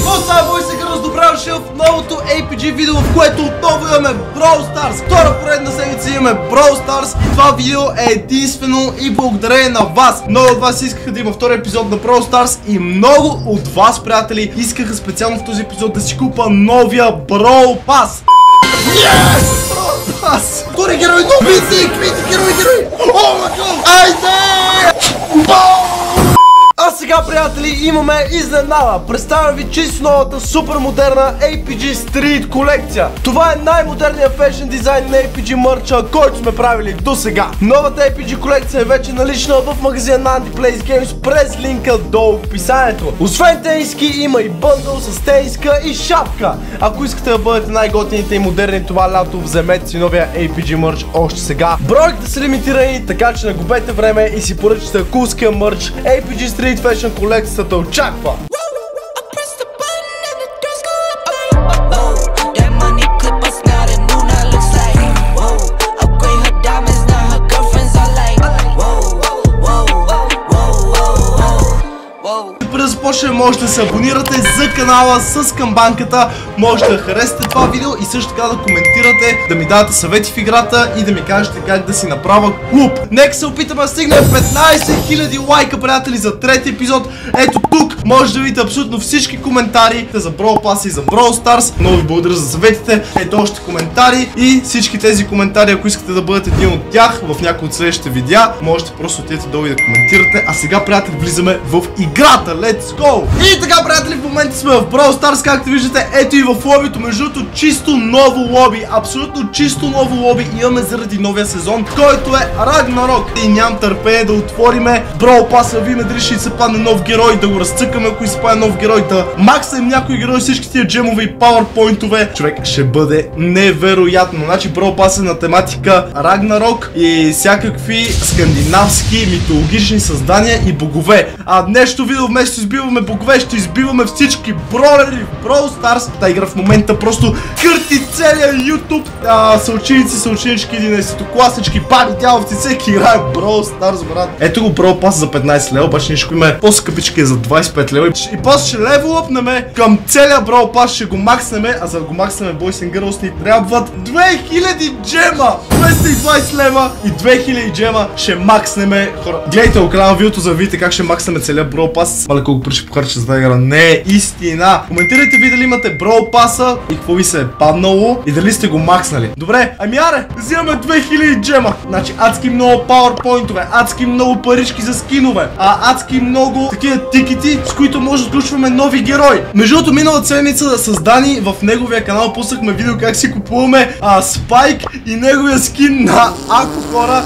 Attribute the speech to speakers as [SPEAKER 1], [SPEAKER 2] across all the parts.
[SPEAKER 1] какво става, бой сега раздобраваше в новото APG видео, в което отново имаме Brawl Stars. Втора поредна седмица имаме Brawl Stars това видео е единствено и благодарение на вас. Много от вас искаха да има втори епизод на Brawl Stars и много от вас, приятели, искаха специално в този епизод да си купа новия Brawl Pass. Yes! Brawl Pass! Втори герой, но митик, герой, герой! О, май Айде! Бау! Сега, приятели, имаме изненада. Представям ви чисто новата супер модерна APG Street колекция. Това е най-модерният фешн дизайн на APG мърча, който сме правили до сега. Новата APG колекция е вече налична в магазина на Antiplace Games през линка долу в описанието. Освен тениски, има и бъндъл с тениска и шапка. Ако искате да бъдете най-готините и модерни това лято, вземете си новия APG мърч още сега. Бройките са лимитирани, така че нагубете време и си поръчате акулския мърч APG Street Street Fashion колекцията очаква! Може да се абонирате за канала с камбанката, може да харесате това видео и също така да коментирате, да ми дадете съвети в играта и да ми кажете как да си направя клуб. Нека се опитаме да стигнем 15 000 лайка, приятели, за трети епизод. Ето тук може да видите абсолютно всички коментари за Brawl Pass и за Brawl Stars. Много ви благодаря за съветите. Ето още коментари и всички тези коментари, ако искате да бъдете един от тях в някои от следващите видеа, можете просто отидете долу и да коментирате. А сега, приятели, влизаме в играта. Let's go! И така, приятели, в момента сме в Brawl Stars, както виждате, ето и в лобито, между другото, чисто ново лоби, абсолютно чисто ново лоби имаме заради новия сезон, който е Ragnarok. И нямам търпение да отвориме Brawl Pass, да видим дали ще се падне нов герой, да го разцъкаме, ако се падне нов герой, да максаем някой герой, всички тия джемове и пауърпойнтове. Човек, ще бъде невероятно. Значи Brawl Pass е на тематика Ragnarok и всякакви скандинавски митологични създания и богове. А днешното видео вместо избиваме богове, ще избиваме всички бролери в Brawl Stars. Та игра в момента просто кърти целия YouTube. А, съученици, съученички, 11-класнички, баби, дявовци, всеки играе в Brawl Stars, брат. Ето го Brawl Pass за 15 лева, обаче нещо има по-скъпички за 25 лева. И после ще левелъпнеме към целия Brawl Pass, ще го макснеме, а за да го макснеме, Boys and Girls ни трябват 2000 джема! 220 лева и 2000 джема ще макснеме хора. Гледайте окрана видеото, за да видите как ще макснеме целия Brawl Pass. Мале колко причи похарча за. Не е истина. Коментирайте ви дали имате Brawl Pass и какво ви се е паднало и дали сте го макснали. Добре, ами аре, взимаме 2000 джема. Значи адски много пауърпойнтове, адски много парички за скинове, а адски много такива тикети, с които може да включваме нови герои. Между другото, миналата седмица с Дани в неговия канал пуснахме видео как си купуваме а, Спайк и неговия скин на Ако хора.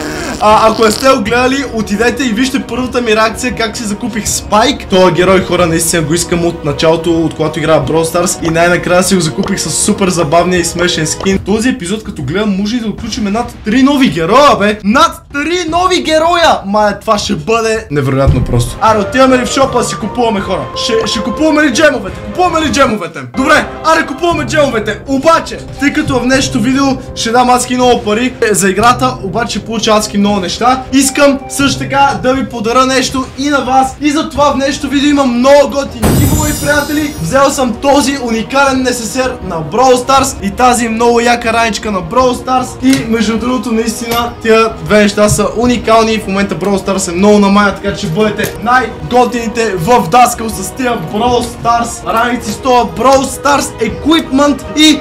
[SPEAKER 1] А, ако не сте го гледали, отидете и вижте първата ми реакция как си закупих Спайк. Това герой хора наистина го искам от началото, от когато играя Brawl Stars и най-накрая си го закупих с супер забавния и смешен скин. Този епизод, като гледам, може и да отключим над 3 нови героя, бе. Над 3 нови героя! Май, това ще бъде невероятно просто. Аре, отиваме ли в шопа да си купуваме хора? Ще, ще купуваме ли джемовете? Купуваме ли джемовете? Добре, аре, купуваме джемовете. Обаче, тъй като в днешното видео ще дам адски много пари за играта, обаче получа адски много неща. Искам също така да ви подаря нещо и на вас. И за това в днешното видео има много готини гивове, приятели. Взел съм този уникален несесер на Brawl Stars и тази много яка раничка на Brawl Stars. И между другото, наистина, тия две неща са уникални. В момента Brawl Stars е много намая, така че бъдете най-готините в Даскал с тия Brawl Stars раници с това Brawl Stars Equipment и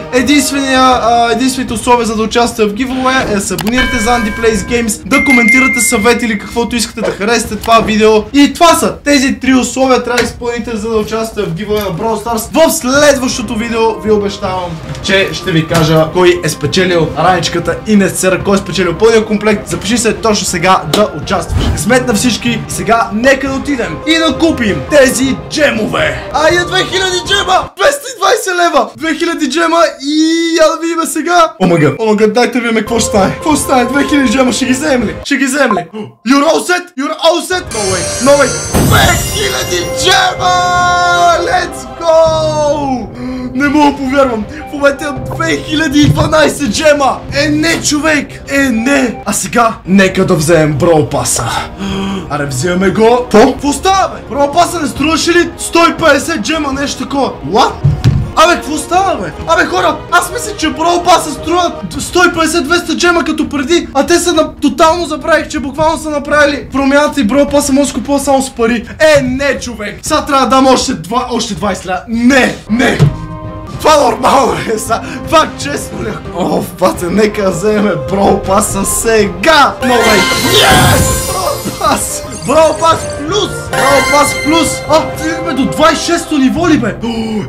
[SPEAKER 1] единствените условия за да участвате в гивове е да се абонирате за Antiplace Games, да коментирате съвет или каквото искате да харесате това видео. И това са тези три условия трябва да изпълните за да участвате в гивове на Brawl Stars. В следващото видео ви обещавам, че ще ви кажа кой е спечелил раничката и не сера, кой е спечелил пълния комплект. Запиши се точно сега да участваш. Късмет на всички. Сега нека да отидем и да купим тези джемове. Айде 2000 джема! 220 лева! 2000 джема и я да видим сега. Омага, омага, дайте да видим какво ще стане. Какво ще стане? 2000 джема ще ги вземем вземем? Ще ги вземем ли? You're all set! You're all set! No way! No way! 5000 джема! Let's go! Не мога повярвам! В момента 2012 джема! Е не, човек! Е не! А сега, нека да вземем бропаса! Аре, взимаме го. Какво става, бе? Бропаса не струваше ли 150 джема, нещо такова? What? Абе, какво стана, бе? Абе, хора, аз мисля, че проба се струват 150-200 джема като преди, а те са на... тотално забравих, че буквално са направили промяната и броя паса може да купува само с пари. Е, не, човек! Сега трябва да дам още, два... още 20 ля. Не, не! Това нормално е са. Това честно ли? Е? О, пате, нека вземе бро паса сега! Новай! Yes! Бро пас! Браво пас плюс! Браво пас плюс! А, стигнахме до 26-то ниво ли бе?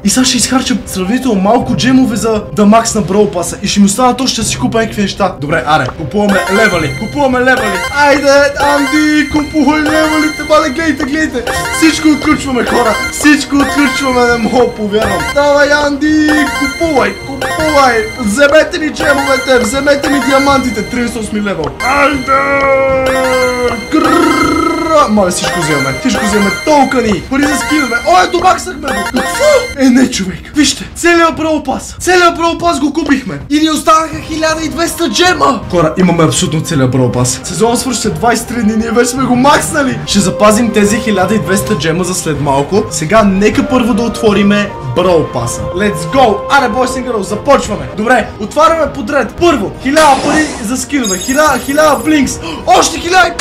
[SPEAKER 1] И сега ще изхарча сравнително малко джемове за да максна Браво паса. И ще ми остана още да си купа някакви неща. Добре, аре, купуваме левали, купуваме левали. Айде, Анди, купувай левалите, мале, гледайте, гледайте. Всичко отключваме, хора. Всичко отключваме, не мога повярвам. Давай, Анди, купувай, купувай. Вземете ми джемовете, вземете ми диамантите. 38 левел. Айде! Крррр! Ура! Моля всичко вземаме. Всичко вземаме. Толка ни. Пари за скинове. О, ето баксахме го. Какво? Е, не, човек. Вижте, целият правопас. Целият правопас го купихме. И ни останаха 1200 джема. Хора, имаме абсолютно целият правопас. Сезон свърши след 23 дни. Ние вече сме го макснали. Ще запазим тези 1200 джема за след малко. Сега нека първо да отвориме Брол паса. Let's go! Аре, бой Girl, започваме! Добре, отваряме подред. Първо, 1000 пари за скинове, 1000, 1000 блинкс, още 1500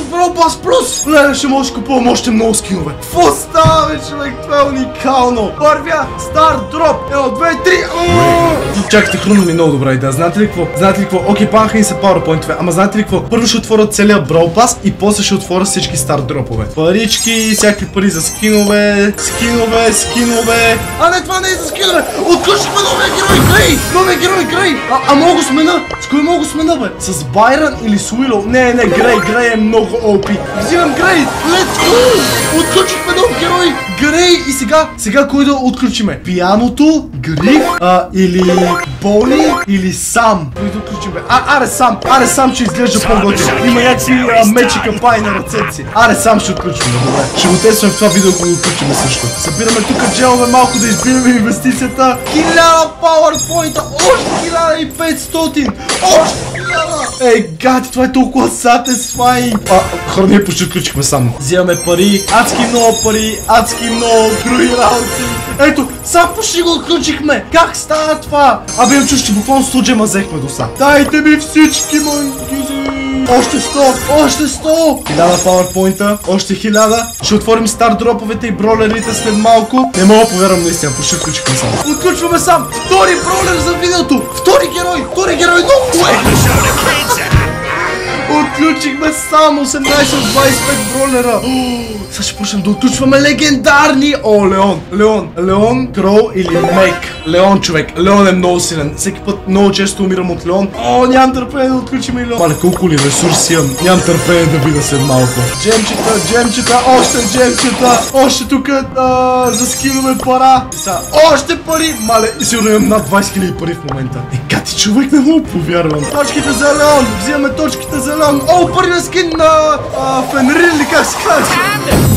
[SPEAKER 1] в Брол пас плюс Леле, ще можеш купувам още много скинове. Какво става, бе, човек? Това е уникално. Първия, стар дроп. Едно, две, три. Чакайте, хрумна ми много добра идея. Знаете ли какво? Знаете ли какво? Окей, панаха ни се PowerPoint-ове. Ама знаете ли какво? Първо ще отворя целият Браво пас и после ще отворя всички стар дропове. Парички, всякакви пари за скинове, скинове, скинове. А не, това не е за скинове! Отключихме новия герой, Грей! Новия герой, Грей! А, а мога смена? С кой мога смена, бе? С Байрон или с Уило? Не, не, Грей, Грей е много OP. Взимам Грей! Let's go! Отключихме нов герой! Грей! И сега, сега кой да отключиме? Пияното, Гриф, а, или Боли, или Сам? Кой да отключиме? А, аре Сам! Аре Сам ще изглежда по-готин. Има някакви мечи капай на ръцете си. Аре Сам ще отключим, добре. Ще го тестваме в това видео, ако го отключим също. Събираме тук джелове малко да избираме инвестицията. 1000 PowerPoint, още 1500, още 1000. Ей, гати, това е толкова satisfying. А, хора, ние почти отключихме само. Взимаме пари, адски много пари, адски много други работи. Ето, сам почти го отключихме. Как става това? Абе, чуш, че буквално 100 джема взехме до са. Дайте ми всички, мои гизи. Още 100! Още 100! 1000 PowerPoint, още 1000. Ще отворим стар дроповете и бролерите след малко. Не мога повярвам наистина, почти включихме сам. Отключваме сам! Втори бролер за видеото! Втори герой! Втори герой! Много е! Отключихме само 18 от 25 бролера. Сега ще почнем да отключваме легендарни. О, Леон, Леон, Леон, Кроу или Мек. Леон, човек. Леон е много силен. Всеки път много често умирам от Леон. О, нямам търпение да отключим и Леон. Мале, колко ли ресурси имам. Нямам търпение да видя след малко. Джемчета, джемчета, още джемчета. Още тук а, за скинове пара. Сега, още пари. Мале, сигурно имам над 20 000 пари в момента. Е, кати човек, не мога повярвам. Точките за Леон. Взимаме точките за Леон. О, първия скин на а, Фенрил, или как се казва?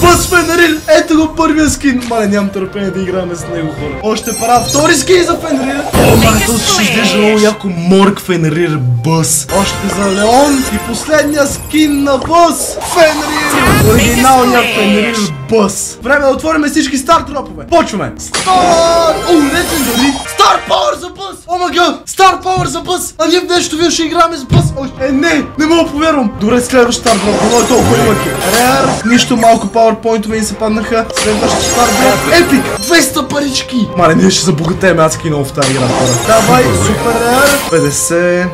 [SPEAKER 1] Бъс Фенрил! Ето го първия скин! Мале, нямам търпение да играем с него, хора. Още пара. Втори скин за Фенрил. О, мале, този ще изглежда много яко. Морг Фенрир Бъс. Още за Леон. И последния скин на Бъс. Фенрир! Оригиналния Фенрир Бъс. Време да отворим всички стар дропове. Почваме. Стар! О, легендари! Стар Пауър за Бъс! Гад! Стар Пауър за Бъс! А ние в нещо вие ще играме с Бъс. Е, не! Не мога повярвам. Добре, следващ стар дроп. Но е толкова имаки. Рер. Нищо малко PowerPoint-ове ни се паднаха. Следващ стар дроп. Епик! 200 парички! Мале, ние ще забогатеем адски много в тази игра, хора. Давай, супер рер. 50.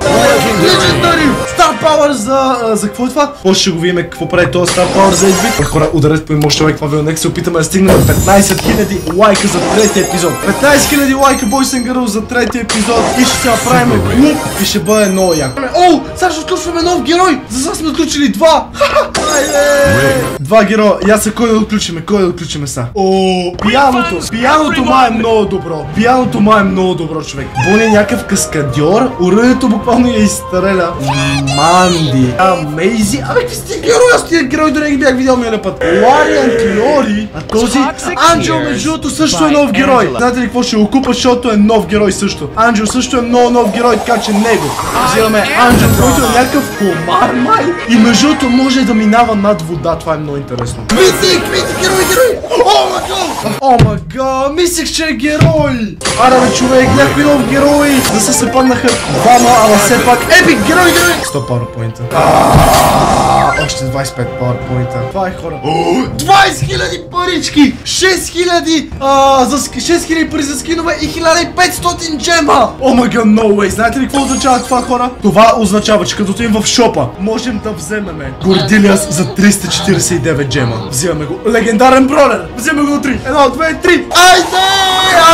[SPEAKER 1] Легендари! Стар Пауър за... а, За какво е това? После ще го видим какво прави този Стар Пауър за 8 бит. Хора, ударете по човек това видео. Нека се опитаме да стигнем 15 000 лайка за третия епизод. 15 000 лайка, бойс and and Girls за третия епизод и ще се направим клуб и ще бъде много яко. О, сега ще отключваме нов герой! За сега сме отключили два! Два героя. Я се кой да отключиме? Кой да отключиме са? О, пияното! Пияното ма е много добро. Пияното ма е много добро, човек. Бони е някакъв каскадьор. Оръдието буквално я изстреля. Манди. Амейзи. Абе, какви сте герои? Аз тия герои да не ги бях видял миналия път. Лари Антиори. А този Анджел между също е нов герой. Знаете ли какво ще го купа, защото е нов герой също. Анджел също е много нов герой, така че него. Взимаме Анджел, който е някакъв комар май. И между другото може да минава над вода. Това е много интересно. Митик, митик, герой, герой! О, ма гад! О, ма гад! Мислех, че е герой! Бе, човек, някой нов герой! Да се се паднаха двама, ама все пак епик герой, герой! 100 PowerPoint. Още 25 PowerPoint. Това е хора. 20 000 парички! 6 000 а, за, ски- 6 000 пари за скинове и 1500 джема! О, ма гад, no way! Знаете ли какво означава това, хора? Това означава, че като отидем в шопа, можем да вземеме Гордилиас за 349 джема. Взимаме го. Легендарен бролер! Взимаме го на 3. Едно, две, три. Айде!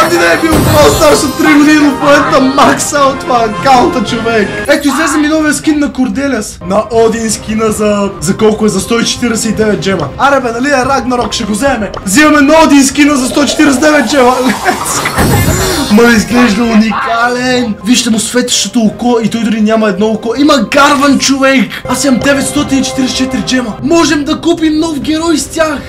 [SPEAKER 1] Анди не е бил това оставаше 3 години в момента макса от това акаунта, човек. Ето, излезе ми новия скин на Корделяс. На Один скина за... За колко е? За 149 джема. Аре бе, нали е Рагнарок, ще го вземе. Взимаме на Один скина за 149 джема. Ма изглежда уникален! Вижте му светещото око и той дори няма едно око. Има гарван човек! Аз имам 944 джема. Можем да купим нов герой с тях!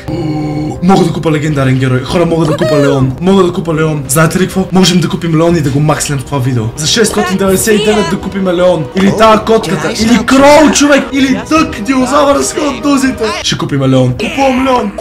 [SPEAKER 1] Мога да купа легендарен герой. Хора, мога да купа Леон. Мога да купа Леон. Знаете ли какво? Можем да купим Леон и да го макснем в това видео. За 699 да купим Леон. Или тази котката. Или Кроу, човек. Или тък, динозавър с дузите. Ще купим Леон. Купувам Леон.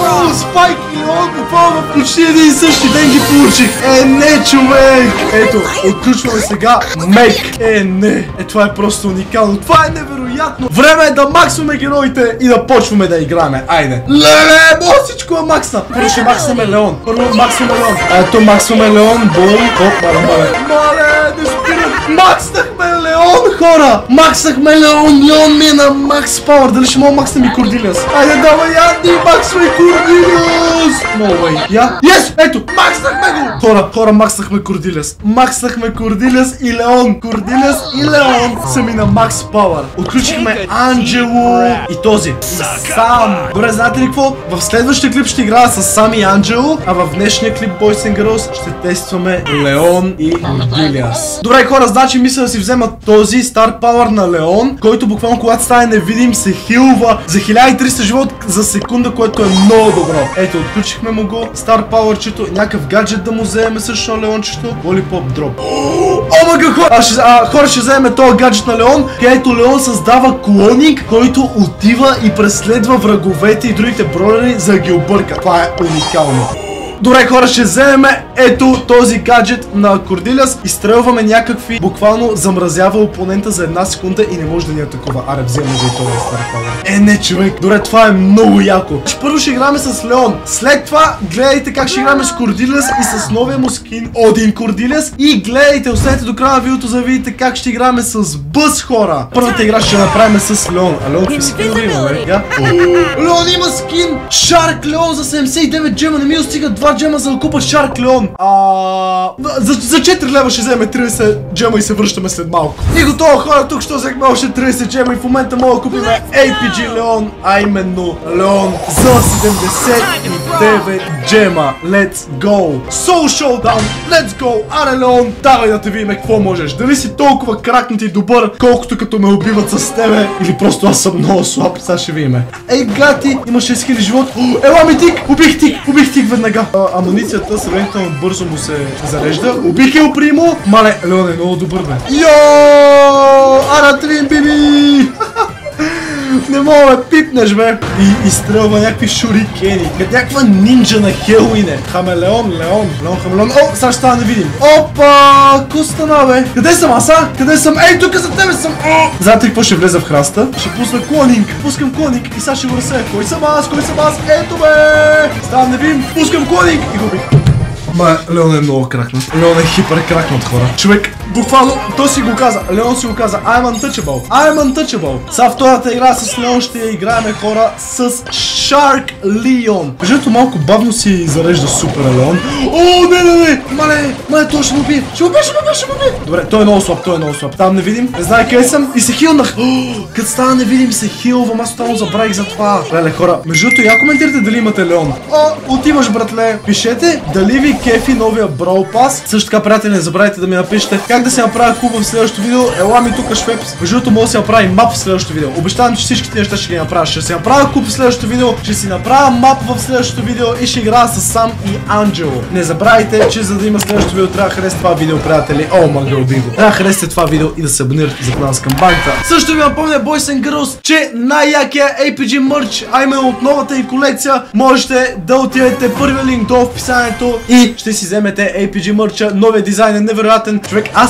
[SPEAKER 1] О, Спайк и Леон буквално почти един и същи ден ги получих. Е, не, човек! Ето, отключваме сега Мек. Е, не. Е, това е просто уникално. Това е невероятно. Време е да максваме героите и да почваме да играме. Айде. Леле, мога всичко да максна. Първо ще максваме Леон. Първо максваме Леон. Ето, максваме Леон. Бум. Оп, мале, мале. Мале, не. Макснахме Леон, хора! Макснахме Леон! Леон ми е на макс пауър! Дали ще мога да макснем и Кордилиас? Айде, давай, Янди, максвай Кордилиас! No way. Я? Yes! Ето! Макснахме го! Хора, хора, макснахме Кордилиас. Макснахме Кордилиас и Леон. Кордилиас и Леон са ми на макс пауър. Отключихме Анджело и този. Сам. Добре, знаете ли какво? В следващия клип ще играя с Сам и Анджело, а в днешния клип Boys and Girls ще тестваме Леон и Кордилиас. Добре, хора, значи мисля да си взема този Star Power на Леон, който буквално когато стане невидим се хилва за 1300 живот за секунда, което е много добро. Ето, отключихме му го. Star Power, чето някакъв гаджет да му вземем също на Леончето. Lollipop Drop. О, мага, хора! А, ще, а, хора ще вземем този гаджет на Леон, където Леон създава клоник, който отива и преследва враговете и другите бролери, за да ги обърка. Това е уникално. Добре, хора, ще вземем ето този гаджет на Кордилиас. Изстрелваме някакви, буквално замразява опонента за една секунда и не може да ни атакува. Аре, вземем го и това Power. Е, не, човек. Добре, това е много яко. Ще Първо ще играме с Леон. След това, гледайте как ще играме с Кордилиас и с новия му скин Один Кордилиас. И гледайте, останете до края на видеото, за да видите как ще играме с Бъс, хора. Първата игра ще направим с Леон. А Леон какви скинове има? Я? Леон има скин! Шарк Леон за 79 джема. Не ми достига 2 джема за да купа Шарк Леон. А... За, за 4 лева ще вземе 30 джема и се връщаме след малко. И готово хора, тук ще взехме още 30 джема и в момента мога да купим APG Леон, а именно Леон за 79 джема. Let's go! Soul Showdown, let's go! Аре Леон, давай да те видим какво можеш. Дали си толкова кракнат и добър, колкото като ме убиват с тебе, или просто аз съм много слаб, сега ще видим. Ей, гати, има 6000 живот. Ела ми тик! Убих тик! Убих тик веднага. А, амуницията сравнително бързо му се зарежда. Убих я примо. Мале, Леон е много добър, бе. Йо! Ара Трин, биби! Не мога да пипнеш, бе! И изстрелва някакви шурикени. Като някаква нинджа на Хелуин е. Хамелеон, Леон, Леон, Хамелеон. О, сега ще да видим. Опа! Ко стана, бе? Къде съм аз, а? Къде съм? Ей, тук за тебе съм! О! Знаете ли какво ще влезе в храста? Ще пусна клонинг. Пускам клонинг и сега ще го разсея. Кой съм аз? Кой съм аз? Ето, бе! Ставам да видим. Пускам клонинг и го бих. Ма, Леон е много кракнат. Леон е хипер кракнат, хора. Човек, буквално, той си го каза, Леон си го каза, I'm untouchable, I'm untouchable. Сега втората е игра с Леон ще играем хора с Shark Leon. Кажето малко бавно си зарежда супер Леон. О, не, не, не, мале, мале, то ще му бие, ще му бие, ще му бие, ще му бие. Добре, той е много слаб, той е много слаб. Там не видим, не знае къде съм и се хилнах. Като стана не видим, се хилвам, аз тотално забравих за това. Леле хора, между другото, я коментирате дали имате Леон. О, отиваш, братле. Пишете дали ви кефи новия Brawl Pass. Също така, приятели, не забравяйте да ми напишете как как да се направя куб в следващото видео, ела ми тук швепс. Между другото мога да се направи мап в следващото видео. Обещавам, че всичките неща ще ги направя. Ще се направя куб в следващото видео, ще си направя мап в следващото видео и ще играя с Сам и Анджело. Не забравяйте, че за да има следващото видео трябва да харесате това видео, приятели. О, магъл бинго. Трябва да харесате това видео и да се абонирате за канал с камбанката. Също ви напомня, Boys and Girls, че най-якия APG мърч, а именно от новата и колекция, можете да отидете първия линк до описанието и ще си вземете APG мърча. Новия дизайн е невероятен. Човек, аз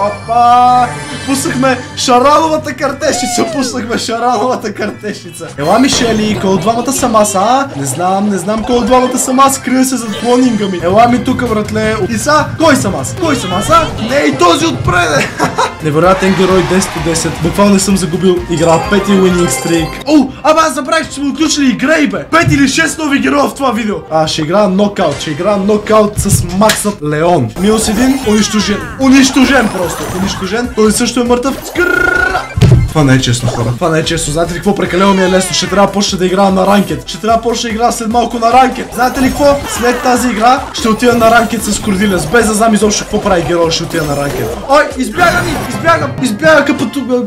[SPEAKER 1] Опа! Пуснахме шараловата картешица! Пуснахме шараловата картешица! Ела, Мишели, кой от двамата съм аз, а? Не знам, не знам кой от двамата съм аз. Крия се зад клонинга ми. Ела ми тука, братле. И са, кой съм аз? Кой съм аз, а? Не, и този отпреде! Невероятен герой 10 по 10. Буквално съм загубил игра. Пети winning streak. О, ама аз забравих, че сме отключили игра и бе. Пет или шест нови героя в това видео. А, ще игра нокаут. Ще игра нокаут с Максът Леон. Милс един унищожен. Унищожен просто просто е унищожен. Той също е мъртъв. Скрррррр! Това не е честно, хора. Това не е честно. Знаете ли какво прекалено ми е лесно? Ще трябва почне да играя на ранкет. Ще трябва почне да игра след малко на ранкет. Знаете ли какво? След тази игра ще отида на ранкет с Кордилес. Без да знам изобщо какво прави героя, ще отида на ранкет. Ой, избяга ни! Избягам! Избяга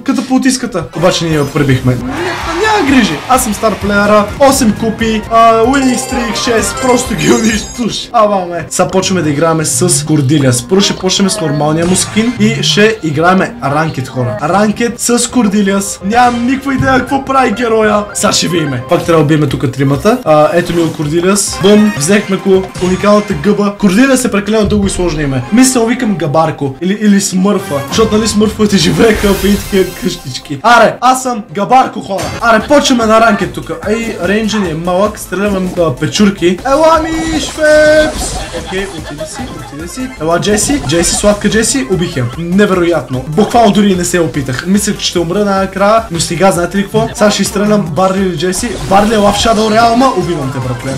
[SPEAKER 1] като по отиската. Обаче ние я пребихме. Няма грижи. Аз съм стар плеера, 8 купи, Winix 3x6, просто ги унищуш. Ама ме. Сега почваме да играем с Кордилес. Първо ще почнем с нормалния му скин и ще играем ранкет, хора. Ранкет с Кордилес Кордилиас. Нямам никаква идея какво прави героя. Сега ще видим. Пак трябва да убием тук тримата. А, ето ми от Кордилиас. Бум, взехме го. Уникалната гъба. Кордилиас е прекалено дълго и сложно име. Мисля, викам Габарко. Или, или Смърфа. Защото нали Смърфовете живееха в и такива къщички. Аре, аз съм Габарко хора. Аре, почваме на ранкет тук. Ей, рейнджа е малък. Стреляме а, печурки. Ела ми, швепс! Окей, отиди си, отиди си. Ела Джеси, Джеси, сладка Джеси, убих я. Невероятно. Буквално дори не се опитах. Мислех, че ще умра накрая, но сега знаете ли какво? Сега ще изстрелям Барли или Джеси. Барли е лав Shadow Realm, убивам те, братле.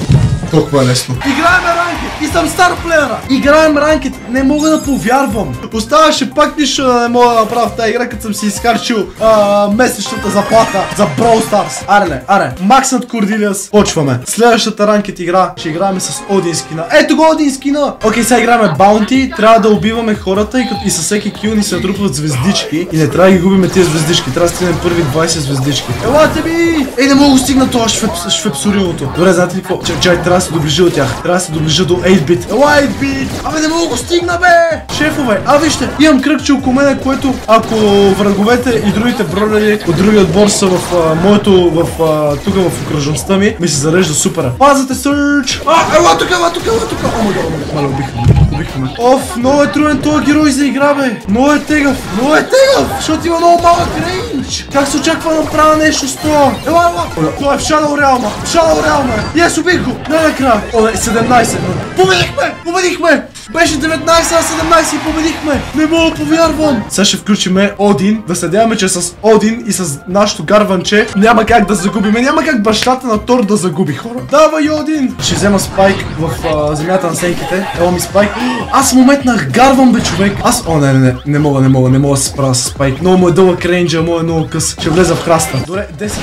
[SPEAKER 1] Толкова е лесно. Играем и съм стар плеера. Играем ранкет. Не мога да повярвам. Оставаше пак нищо да не мога да направя в тази игра, като съм си изхарчил а, месечната заплата за Brawl Stars. Аре, аре. Макснат Кордилиас. Почваме. Следващата ранкет игра ще играем с Один скина. Ето го Один скина. Окей, сега играем Баунти. Трябва да убиваме хората и, и със всеки кил ни се натрупват звездички. И не трябва да ги губим тези звездички. Трябва да стигнем първи 20 звездички. Елате ми! Ей, не мога да стигна това швеп, швепсориното. Добре, знаете ли какво? Чай, трябва да се доближа от тях. Трябва да се доближа до 8-бит. Ела 8-бит! Абе, не мога го стигна, бе! Шефове, а вижте, имам кръгче около мене, което ако враговете и другите бродери от другия отбор са в а, моето, в а, тук в окръжността ми, ми се зарежда супера. Пазате сърч! А, ела тук, ела тук, ела тук! О, май гад, мале, убихме. Убихме. Оф, много е труден този герой за игра, бе. Много е тегъв. Много е тегъв, защото има много малък рейндж. Как се очаква да направя нещо с това? Ела, ела. Той е в Shadow Realm. В Shadow Realm. Yes, убих го. Не накрая. О, не, 17. Победихме! Победихме! Беше 19 на 17 и победихме! Не мога да повярвам! Сега ще включиме Один, да се че с Один и с нашото гарванче няма как да загубиме, няма как бащата на Тор да загуби хора. Давай Один! Ще взема Спайк в а, земята на сенките. Ево ми Спайк. Аз в момент гарвам бе човек. Аз... О, не, не, не, не мога, не мога, не мога да се справя с Спайк. Много му е дълъг рейнджа, много е много къс. Ще влеза в храста. Добре, 10 на 8.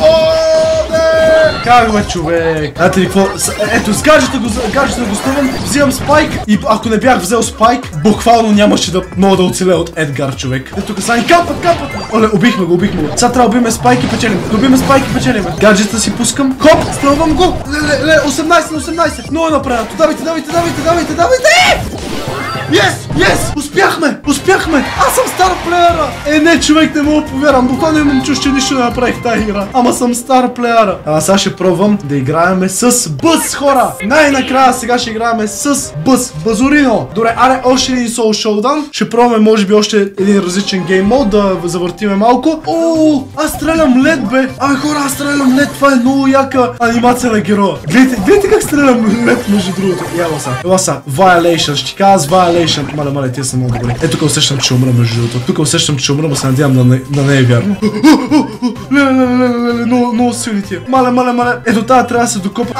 [SPEAKER 1] О! Как бе човек? Знаете ли какво? Ето, с гаджета го, гаджета го снимам, взимам Спайк и ако не бях взел Спайк, буквално нямаше да мога да оцелея от Едгар човек. Ето тук са ни капат, капат! Оле, убихме го, убихме го. Сега трябва да убиме Спайк и печелим. Да убиме Спайк и печелим. Гаджета си пускам. Хоп, стрелвам го. Ле, ле, ле, 18 на 18. Много е напреднато. Давайте, давайте, давайте, давайте, давайте! Yes! Yes! Успяхме! Успяхме! Аз съм стар плеера! Е, не, човек, не мога повярвам. Буквално имам че нищо не направих тази игра. Ама съм стар плеера. А сега ще пробвам да играеме с бъс, хора! Най-накрая сега ще играеме с бъс. Базорино! Добре, аре, още един Soul Showdown. Ще пробваме, може би, още един различен гейм мод да завъртиме малко. О, аз стрелям лед, бе! Абе, хора, аз стрелям лед. Това е много яка анимация на героя. Гледайте, гледайте как стрелям лед, между другото. Ела са. Ела са. Violation. Ще кажа с Violation. Мале, мале, тия са много добри. Е, тук усещам, че умра, между другото. Тук усещам, че умра, но се надявам да не, да не е вярно. Леле, леле, леле, много, много силни тия. Мале, мале, мале. Ето тази трябва да се докопа.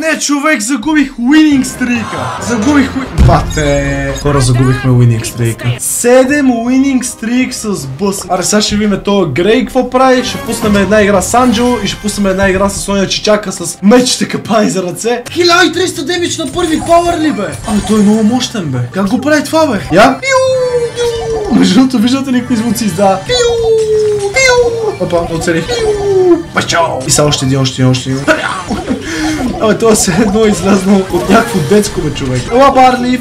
[SPEAKER 1] Не, човек, загубих winning стрика. Загубих Бате. Хора, загубихме winning стрика. 7 winning стрик с бъс. Аре, сега ще видим то Грей какво прави. Ще пуснем една игра с Анджело и ще пуснем една игра с Соня Чичака с мечите капани за ръце. 1300 демидж на първи пауър ли, бе? Ами той е много мощен, бе. Как го прави това, бе? Я? Между другото, виждате ли какви звуци издава? Опа, оцелих. Пачао. И сега още един, още един, още един. Evo to se jedno izlazno od jakvu decku me čovjek. Ova barli,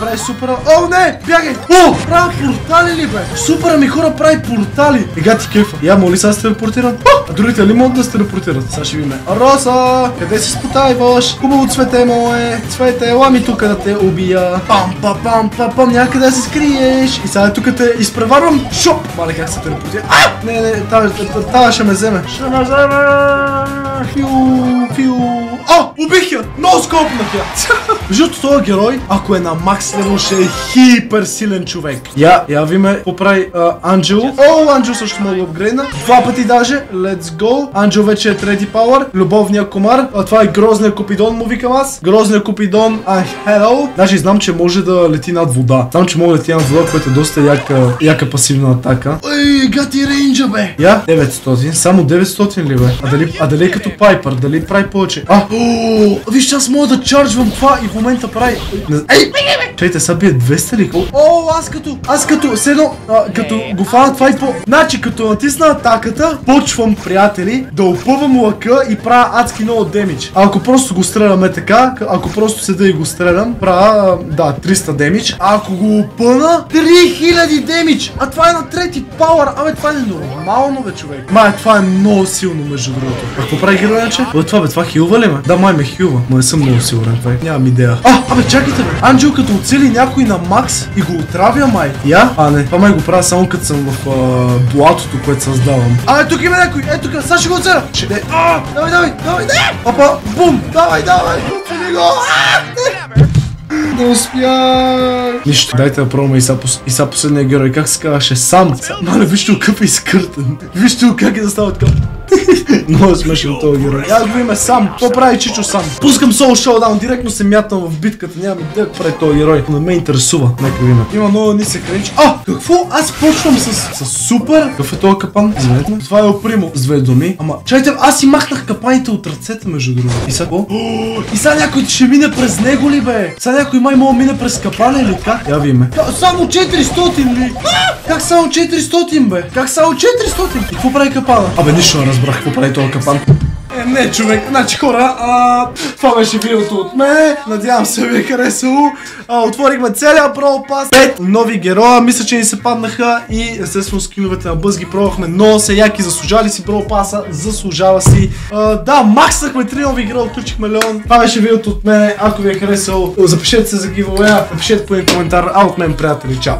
[SPEAKER 1] Прави супера? О, не! Бягай! О! Прави портали ли бе? Супера ми хора прави портали! Ега ти кефа. Я, моли сега се телепортират. А другите ли могат да се телепортират? Сега ще видим. Роса! Къде се спотайваш? Хубаво цвете мое! Цвете, ела ми тук да те убия. Пам, пам, пам, пам, пам, някъде да се скриеш. И сега тук те изпреварвам. Шоп! Мале как се телепортира. А! Не, не, тази тава ще ме вземе. Ще ме вземе! Фиу, фиу. О, убих я! Много скопнах я! Защото този герой, ако е на макс левел, ще е хипер силен човек. Я, я ви ме поправи а, Анджело. О, Анджел също мога да апгрейдна. Два пъти даже. Let's go. Анджел вече е трети пауър. Любовния комар. А това е грозния купидон, му викам аз. Грозния купидон. А, hello. Даже знам, че може да лети над вода. Знам, че може да лети над вода, което е доста яка, яка пасивна атака. Ей, гати рейнджа, бе. Я, 900. Само 900 ли, бе? А дали, а дали е като Пайпер? Дали прави повече? А, о, виж, аз мога да чарджвам това и в момента прави... Ей, чайте, сега бие 200 ли? О, аз като, аз като, седно, като го фана това и по... Значи, като натисна атаката, почвам, приятели, да опъвам лъка и правя адски много демидж. Ако просто го стреляме така, ако просто седа и го стрелям, правя, да, 300 демидж. Ако го опъна, 3000 демидж. А това е на трети пауър. Абе, това е нормално, бе, човек. Май, това е много силно, между другото. Какво прави героя? Бе, това, бе, това хилва ли ме? Да, май ме хилва. Но не съм много сигурен, човек. Нямам идея. А, абе, чакайте, бе. Анджел като оцели някой на макс и го отравя, май. Я? А, не. Това май го правя само като съм в а, блатото, което създавам. А, е, тук има някой. Е, тук. Сега ще го оцеля. Ще... Не. А, давай, давай, давай, давай. Опа, бум. Давай, давай. Оцели го. А, не. Не успях! Нищо, дайте да пробваме и сега последния герой. Как се казваше? Сам! Сам. Мале, вижте къп е изкъртен. Вижте как е да става така. Много смешен този герой. Аз го има сам. Какво прави Чичо сам? Пускам Soul Showdown, директно се мятам в битката. Нямам идея какво прави този герой. Не ме интересува. Нека видим. Има много нисък рейндж. А, какво? Аз почвам с, супер. Какъв е този капан? Извинете. Това е опримо. С две думи. Ама, чайте, аз си махнах капаните от ръцете, между другото. И сега И сега някой ще мине през него ли, бе? Сега някой май мога мине през капана или как? Я ви ме. Само 400 ли? Как само 400, бе? Как само 400? И какво прави капана? Абе, нищо не разбрах какво прави този капан. Е, не, човек, значи хора, а, това беше видеото от мен. Надявам се ви е харесало. А, отворихме целия Brawl Pass. Пет нови героя, мисля, че ни се паднаха и естествено скиновете на Бъз ги пробвахме. Много са яки, заслужали си Brawl Pass, заслужава си. А, да, максахме три нови героя, отключихме Леон. Това беше видеото от мен. Ако ви е харесало, запишете се за giveaway, напишете по един коментар. А от мен, приятели, чао!